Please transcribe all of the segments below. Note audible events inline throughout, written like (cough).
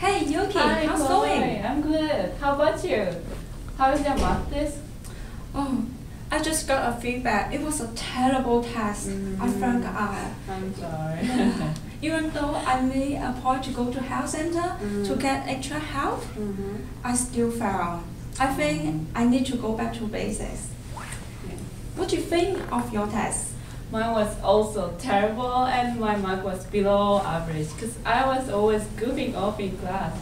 Hey Yuki, Hi, how's Chloe. going? I'm good. How about you? How is your math test? Oh, I just got a feedback. It was a terrible test. I Mm. flunk out. I'm sorry. (laughs) Even though I made a point to go to health center to Mm. get extra help, mm-hmm. I still fail. I think I need to go back to basics. What do you think of your test? Mine was also terrible and my mark was below average because I was always goofing off in class.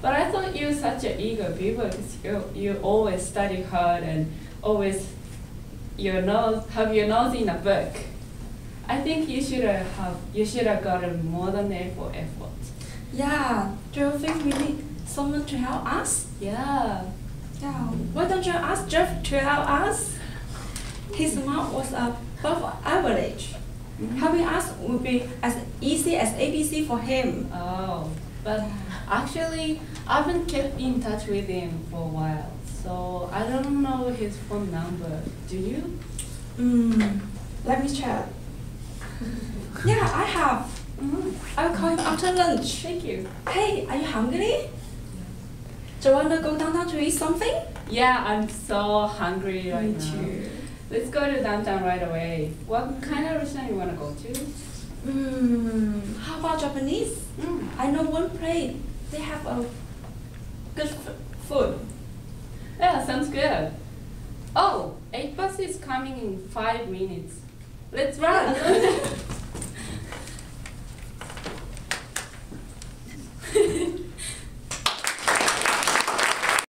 But I thought you were such an eager people because you, you always study hard and always your nose, have your nose in a book. I think you should have you should have gotten more than A for effort. Yeah, do you think we need someone to help us? Yeah. Yeah, why don't you ask Jeff to help us? His mark was above average. Mhm. Helping us would be as easy as ABC for him. Oh, but actually, I haven't kept in touch with him for a while, so I don't know his phone number. Do you? Mm, let me check. (laughs) yeah, I have. Mm-hmm. I'll call him after lunch. Thank you. Hey, are you hungry? Do you wanna go downtown to eat something? Yeah, I'm so hungry right Me now. too. Let's go to downtown right away. What kind of restaurant you wanna go to? Mm, how about Japanese? Mm. I know one place. They have a good f- food. Yeah, sounds good. Oh, eight bus is coming in five minutes. Let's run. (laughs)